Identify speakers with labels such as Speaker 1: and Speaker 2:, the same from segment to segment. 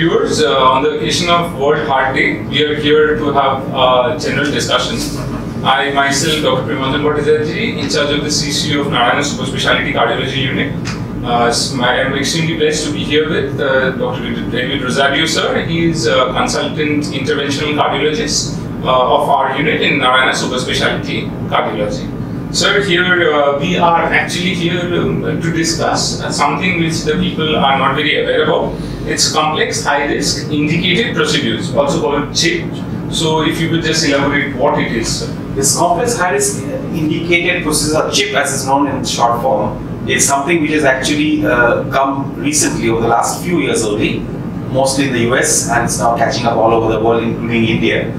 Speaker 1: Viewers, uh, on the occasion of World Heart Day, we are here to have a general discussion. I myself, Dr. Premanjan Bhattacharjee, in charge of the CCU of Narayana Super Speciality Cardiology Unit. Uh, I am extremely blessed to be here with uh, Dr. David Rozario sir. He is a consultant interventional cardiologist uh, of our unit in Narayana Super Speciality Cardiology. Sir, here uh, we are actually here um, to discuss uh, something which the people are not very aware about. It's complex, high risk, indicated procedures, also called CHIP. So, if you could just elaborate what it is. Sir.
Speaker 2: This complex high risk indicated procedure, CHIP as is known in short form, is something which has actually uh, come recently over the last few years only, mostly in the US and it's now catching up all over the world, including India.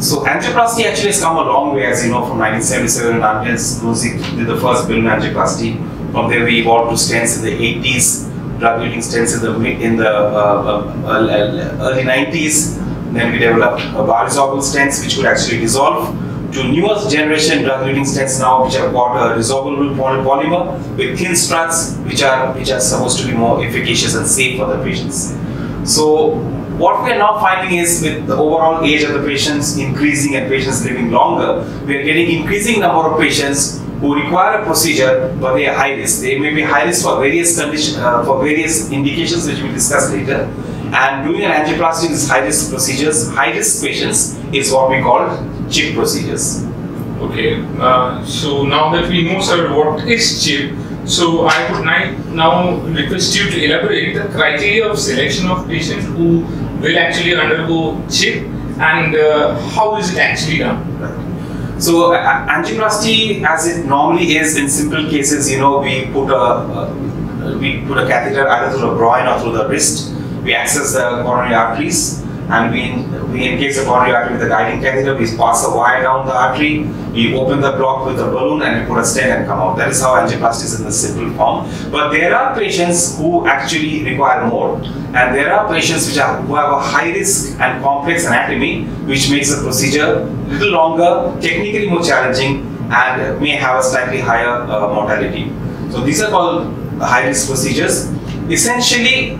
Speaker 2: So, angioplasty actually has come a long way, as you know, from 1977 Andreas Gruentzig did the first balloon angioplasty. From there, we evolved to stents in the 80s, drug-eluting stents in the in the uh, uh, uh early 90s. Then we developed uh, bioresorbable stents, which could actually dissolve. To newest generation drug-eluting stents now, which have got a resorbable polymer with thin struts, which are which are supposed to be more efficacious and safe for the patients. So what we are now finding is with the overall age of the patients increasing and patients living longer, we are getting increasing number of patients who require a procedure but they are high risk. They may be high risk for various conditions, uh, for various indications which we'll discuss later. And doing an angioplasty these high risk procedures, high risk patients is what we call CHIP procedures.
Speaker 1: Okay, uh, so now that we know, sir, what is CHIP, so I would now request you to elaborate the criteria of selection of patients who will actually undergo CHIP and uh, how is it actually done?
Speaker 2: So uh, angioplasty, as it normally is in simple cases, you know, we put a uh, we put a catheter either through the groin or through the wrist. We access the coronary arteries and we, we encase the coronary artery with a guiding catheter, we pass a wire down the artery, we open the block with a balloon and we put a stent and come out. That is how angioplasty is in the simple form. But there are patients who actually require more and there are patients which are, who have a high risk and complex anatomy which makes the procedure a little longer, technically more challenging and may have a slightly higher uh, mortality. So these are called high risk procedures. Essentially,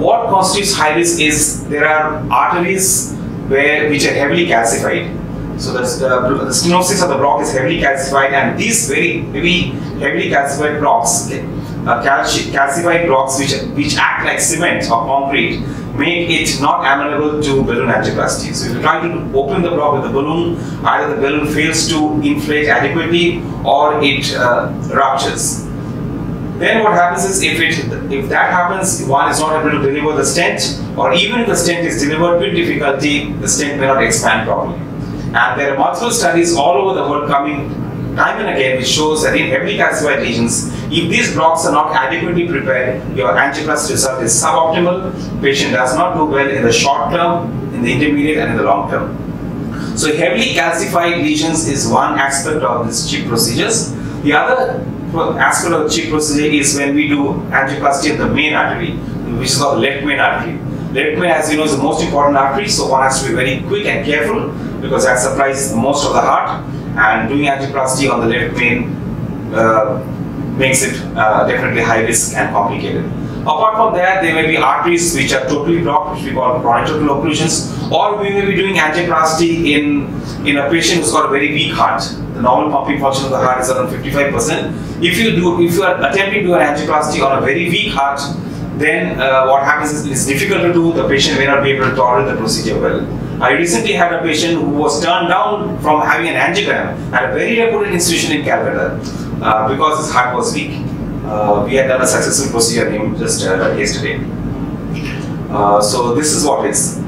Speaker 2: what constitutes high risk is there are arteries where which are heavily calcified. So the, the, the stenosis of the block is heavily calcified, and these very heavy, heavily calcified blocks, uh, calci calcified blocks which which act like cement or concrete, make it not amenable to balloon angioplasty. So if you try to open the block with the balloon, either the balloon fails to inflate adequately or it uh, ruptures. Then what happens is if it if that happens, one is not able to deliver the stent, or even if the stent is delivered with difficulty, the stent may not expand properly. And there are multiple studies all over the world coming time and again which shows that in heavily calcified lesions, if these blocks are not adequately prepared, your angioplasty result is suboptimal. Patient does not do well in the short term, in the intermediate, and in the long term. So heavily calcified lesions is one aspect of these CHIP procedures. The other CHIP procedure is when we do angioplasty of the main artery, which is called left main artery. Left main, as you know, is the most important artery, so one has to be very quick and careful because that supplies most of the heart. And doing angioplasty on the left main uh, makes it uh, definitely high risk and complicated. Apart from that, there may be arteries which are totally blocked, which we call chronic total occlusions, or we may be doing angioplasty in, in a patient who's got a very weak heart. The normal pumping function of the heart is around 55%. If you do, if you are attempting to do an angioplasty on a very weak heart, then uh, what happens is it's difficult to do, the patient may not be able to tolerate the procedure well. I recently had a patient who was turned down from having an angiogram at a very reputed institution in Calcutta uh, because his heart was weak. Uh, we had done a successful procedure on him just uh, yesterday. Uh, so this is what is.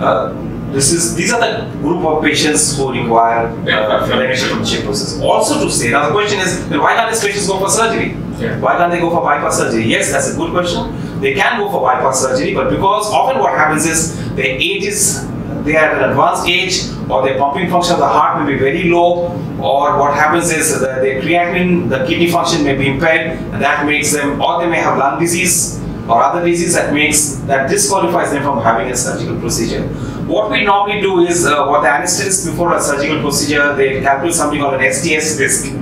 Speaker 2: This is these are the group of patients who require uh, from chip process. Also to say, now the question is, why can't these patients go for surgery? Yeah. Why can't they go for bypass surgery? Yes, that's a good question. They can go for bypass surgery, but because often what happens is their age is they are at an advanced age or their pumping function of the heart may be very low or what happens is the, the creatinine, the kidney function may be impaired and that makes them, or they may have lung disease or other disease that makes, that disqualifies them from having a surgical procedure. What we normally do is, uh, what the anesthetist before a surgical procedure, they calculate something called an STS risk.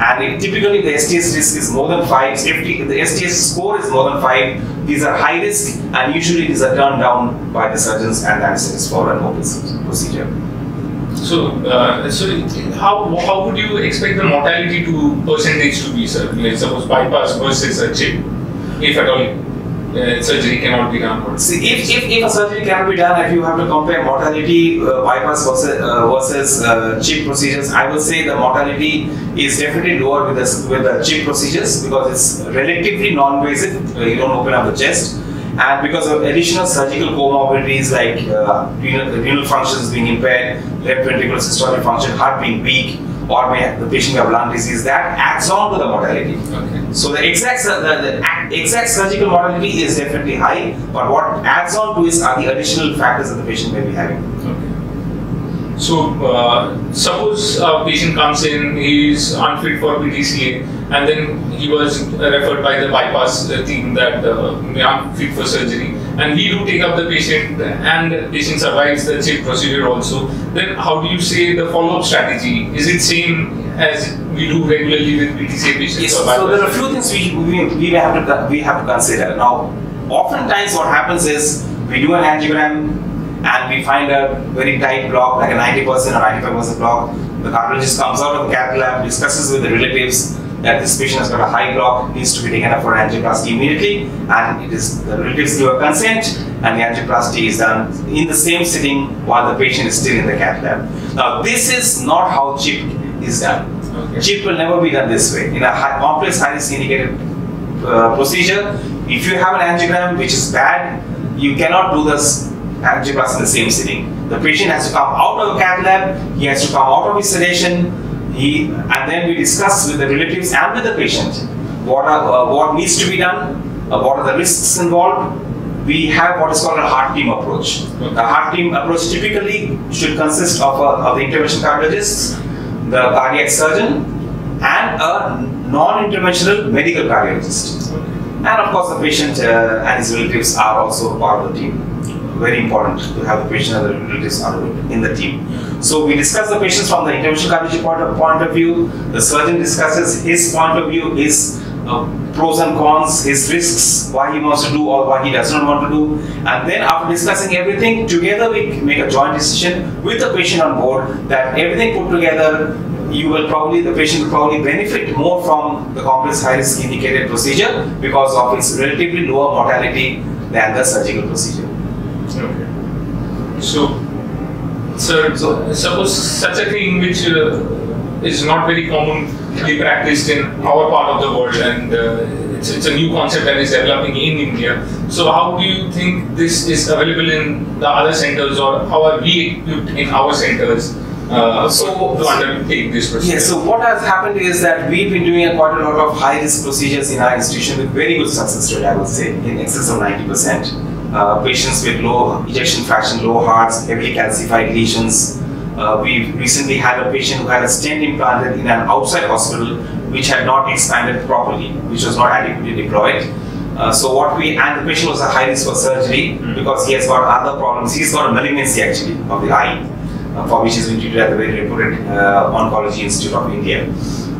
Speaker 2: And it, typically, the STS risk is more than five. If the STS score is more than five, these are high risk, and usually these are turned down by the surgeons and the anesthetists for an open procedure.
Speaker 1: So, uh, so how how would you expect the mortality to percentage to be, sir? Let's suppose bypass versus a chip, if at all uh, surgery cannot be done?
Speaker 2: See, if, if, if a surgery cannot be done, if you have to compare mortality uh, bypass versus, uh, versus uh, chip procedures, I would say the mortality is definitely lower with the, with the chip procedures because it's relatively non-invasive. Uh, you don't open up the chest. And because of additional surgical comorbidities like uh, renal, renal functions being impaired, left ventricular systolic function, heart being weak, or may the patient have lung disease, that adds on to the mortality. Okay. So the exact the, the exact surgical mortality is definitely high, but what adds on to is are the additional factors that the patient may be having.
Speaker 1: Okay. So uh, suppose a patient comes in, he is unfit for PTCA, and then he was referred by the bypass team that uh, I'm fit for surgery and we do take up the patient and the patient survives the chip procedure also, then how do you say the follow-up strategy? Is it same as we do regularly with PTCA patients?
Speaker 2: Yes, so there are a few things we, we, we have to we have to consider. Now, oftentimes what happens is we do an angiogram and we find a very tight block, like a 90% or 95% block. The cardiologist comes out of the cath lab, discusses with the relatives, that this patient has got a high block, needs to be taken up for angioplasty immediately, and it is the relatives give a consent, and the angioplasty is done in the same sitting while the patient is still in the cath lab. Now, this is not how CHIP is done. Okay. CHIP will never be done this way. In a high, complex, highly syndicated uh, procedure, if you have an angiogram which is bad, you cannot do this angioplasty in the same sitting. The patient has to come out of the cath lab, he has to come out of his sedation, he, and then we discuss with the relatives and with the patient what, are, uh, what needs to be done, uh, what are the risks involved. We have what is called a heart team approach. The heart team approach typically should consist of, a, of the intervention cardiologist, the cardiac surgeon, and a non-interventional medical cardiologist. And of course, the patient uh, and his relatives are also part of the team very important to have the patient and the relatives in the team. So we discuss the patients from the interventional cardiology point of, point of view. The surgeon discusses his point of view, his uh, pros and cons, his risks, why he wants to do or why he does not want to do. And then after discussing everything, together we make a joint decision with the patient on board that everything put together you will probably, the patient will probably benefit more from the complex high risk indicated procedure because of its relatively lower mortality than the surgical procedure.
Speaker 1: Okay. So, sir, so, suppose such a thing which uh, is not very commonly practiced in our part of the world and uh, it's, it's a new concept that is developing in India. So, how do you think this is available in the other centers or how are we equipped in our centers? Uh, so to undertake this procedure.
Speaker 2: Yes, so what has happened is that we've been doing a quite a lot of high risk procedures in our institution with very good success rate, I would say, in excess of 90% uh, patients with low ejection fraction, low hearts, heavily calcified lesions. Uh, we recently had a patient who had a stent implanted in an outside hospital which had not expanded properly, which was not adequately deployed. Uh, so what we, and the patient was a high risk for surgery mm. because he has got other problems. He's got a malignancy actually of the eye, uh, for which he's been treated at the very reputed uh, Oncology Institute of India.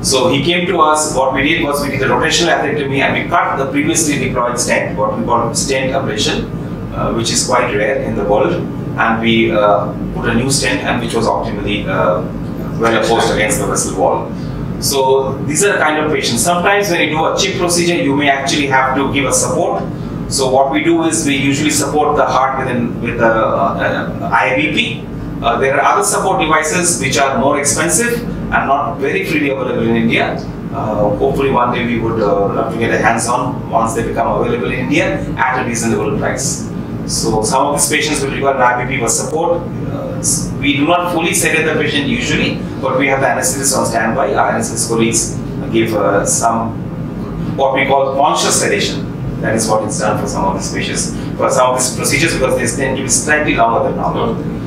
Speaker 2: So he came to us, what we did was we did a rotational atherectomy and we cut the previously deployed stent, what we call stent ablation, uh, which is quite rare in the world. And we uh, put a new stent and which was optimally uh, well apposed against the vessel wall. So these are the kind of patients. Sometimes when you do a chip procedure, you may actually have to give a support. So what we do is we usually support the heart within with the uh, IABP. Uh, there are other support devices which are more expensive and not very freely available in India. Uh, hopefully one day we would uh, love to get a hands-on once they become available in India at a reasonable price. So some of these patients will require for support. Uh, we do not fully sedate the patient usually, but we have the anesthetist on standby. Our anesthetist colleagues give uh, some what we call conscious sedation. That is what is done for some of these patients, for some of these procedures because they tend to be slightly longer than normal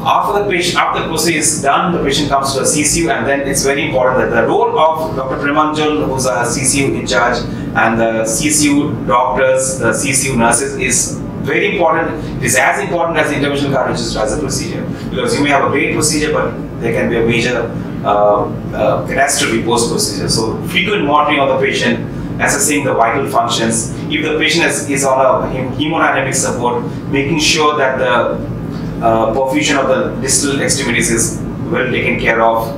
Speaker 2: after the patient, after the procedure is done, the patient comes to a CCU, and then it's very important that the role of Dr. Premanjan, who's a CCU in charge, and the CCU doctors, the CCU nurses, is very important. It is as important as the interventional cardiologist as a procedure because you may have a great procedure, but there can be a major uh, uh, catastrophe post procedure. So frequent monitoring of the patient, assessing the vital functions. If the patient is, is on a hemodynamic support, making sure that the uh, perfusion of the distal extremities is well taken care of.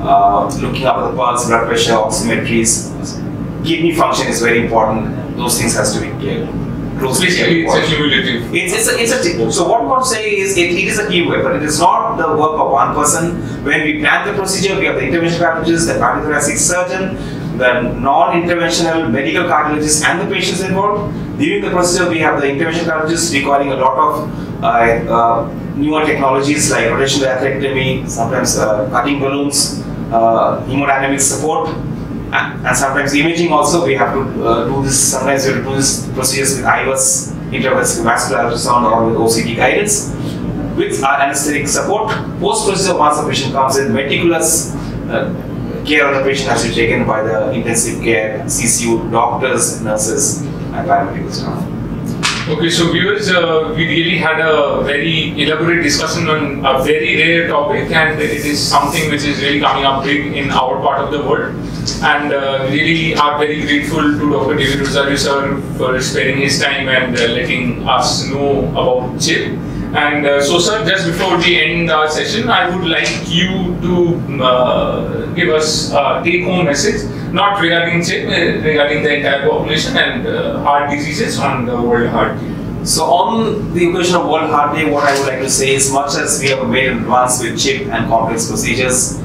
Speaker 2: Uh, looking up the pulse, blood pressure, oximetries, kidney function is very important. Those things has to be clear.
Speaker 1: Closely it's a cumulative.
Speaker 2: It's, it's, a, it's a, so what we want to say is it, it is a teamwork, but it is not the work of one person. When we plan the procedure, we have the interventional cardiologist, the cardiothoracic surgeon, the non-interventional medical cardiologist, and the patients involved. During the procedure, we have the interventional cardiologist requiring a lot of uh, uh, newer technologies like rotational atherectomy, sometimes uh, cutting balloons, uh, hemodynamic support, and sometimes imaging also we have to uh, do this sometimes we have to do this procedures with IVUS intravascular ultrasound or with OCT guidance with our anesthetic support post procedure once the patient comes in meticulous uh, care of the patient has to be taken by the intensive care CCU doctors nurses and paramedical staff
Speaker 1: Okay, so viewers, uh, we really had a very elaborate discussion on a very rare topic, and it is something which is really coming up big in our part of the world. And uh, really are very grateful to Dr. David Rozario sir for sparing his time and uh, letting us know about CHIP. And uh, so, sir, just before we end our session, I would like you to uh, give us a take-home message not regarding uh, regarding the entire population and uh, heart diseases on the World Heart Day.
Speaker 2: So on the occasion of World Heart Day, what I would like to say is much as we have made advance with chip and complex procedures,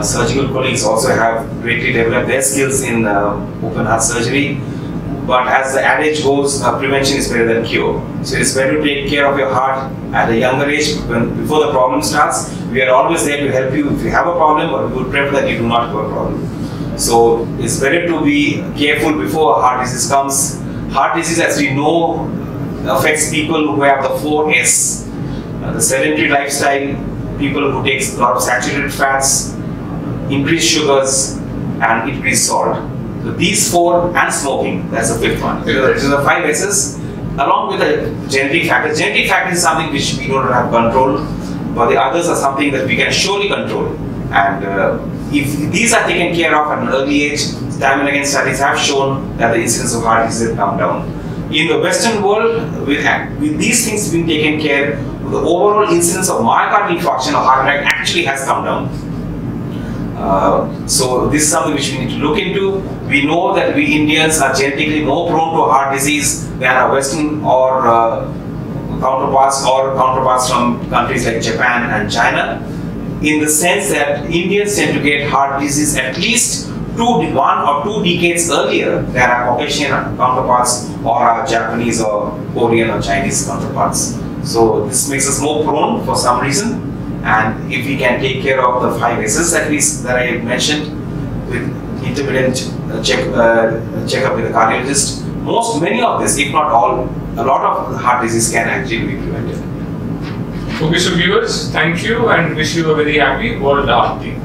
Speaker 2: uh, surgical colleagues also have greatly developed their skills in uh, open heart surgery. But as the adage goes, uh, prevention is better than cure. So it's better to take care of your heart at a younger age when, before the problem starts. We are always there to help you if you have a problem, but we would prefer that you do not have a problem. So it's better to be careful before heart disease comes. Heart disease, as we know, affects people who have the four S. Uh, the sedentary lifestyle, people who take a lot of saturated fats, increased sugars, and increased salt. So these four and smoking, that's the fifth one. So these are the five S's along with the genetic factors. Genetic factors is something which we don't have control, but the others are something that we can surely control. And uh, if these are taken care of at an early age, time and again studies have shown that the incidence of heart disease has come down. In the Western world, with, with these things being taken care, the overall incidence of myocardial infarction or heart attack actually has come down. Uh, so this is something which we need to look into. We know that we Indians are genetically more prone to heart disease than our Western or uh, counterparts or counterparts from countries like Japan and China in the sense that Indians tend to get heart disease at least two, one or two decades earlier than our Caucasian counterparts or our Japanese or Korean or Chinese counterparts. So this makes us more prone for some reason. And if we can take care of the five S's at least that I mentioned with intermittent uh, check, uh, checkup with a cardiologist, most, many of this, if not all, a lot of heart disease can actually be prevented.
Speaker 1: Okay, so viewers, thank you and wish you a very happy World Heart Day.